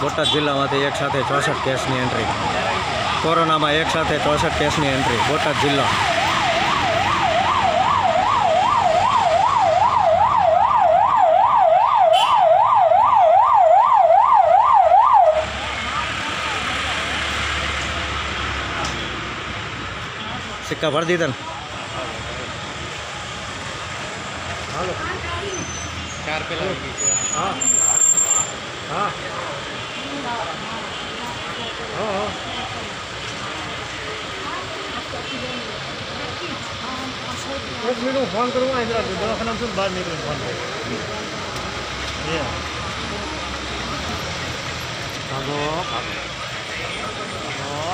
બોટાદ જિલ્લામાંથી એક સાથે ચોસઠ કેસની એન્ટ્રી. કોરોનામાં એક સાથે ચોસઠ કેસની એન્ટ્રી બોટાદ જિલ્લો. સિક્કા ભરી દીધા ને. ચાર પેલા હા. એક મિનિટ ફોન કરું હૈદરાબાદ દવાખાના છું બહાર નીકળીને ફોન ભાગો ભાગો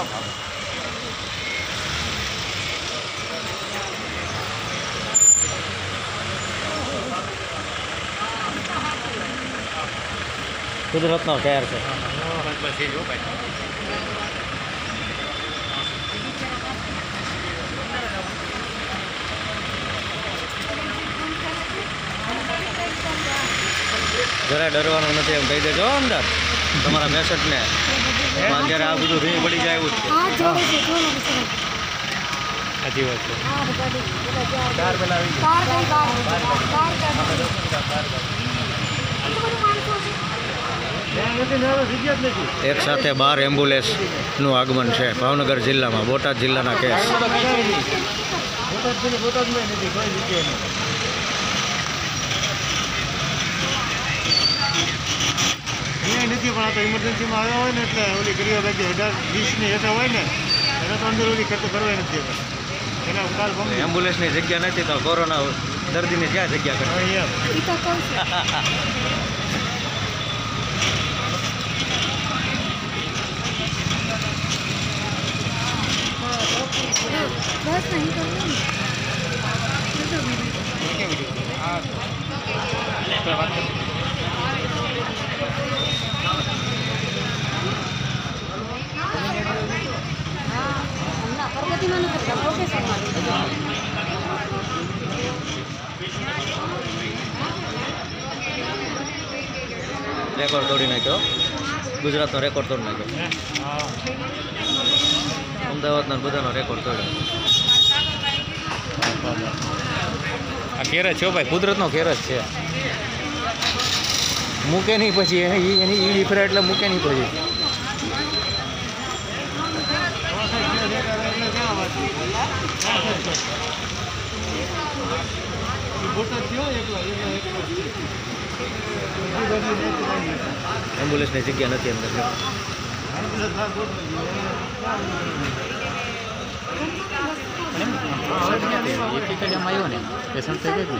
ભાગો કુદરતનો કેર છે બસ એ જો ભાઈ જરાય ડરવાનું નથી એમ કહી દેજો હો અંદર. તમારા મેસેજને અત્યારે આ બધું રીંગ પડી જાય એવું સાચી વાત છે. એક સાથે બાર એમ્બ્યુલન્સનું આગમન છે ભાવનગર જિલ્લામાં બોટાદ જિલ્લાના કેસ. અહીંયા નથી. પણ આ તો ઇમરજન્સીમાં આવ્યા હોય ને એટલે ઓલી ગરીબ વ્યક્તિ અઢાર વીસની હેઠળ હોય ને એને તો અંદર ઓલી ખર્ચો કરવા નથી એના કાલ ભંગ એમ્બ્યુલન્સની જગ્યા નથી તો કોરોના દર્દીની ક્યાં જગ્યા કરે બસ નહીં કરવું ને હા હમણાં પ્રગતિમાં નથી કરતા પ્રોફેસરમાં રેકોર્ડ તોડી નાખ્યો. ગુજરાતનો રેકોર્ડ તોડી નાખ્યો. અમદાવાદના બધાનો રેકોર્ડ તોડ્યો. આ કેરેજ છે ભાઈ, કુદરતનો કેરેજ છે. મૂકે નહીં પછી, એની એની ઈડી ફરે એટલે મૂકે નહીં પછી. બોટાદ થયો એકલા એકલા એકલા એમ્બ્યુલન્સની જગ્યા નથી અંદર આમ આવ્યો ને. પેશન્ટ થઈ ગયો.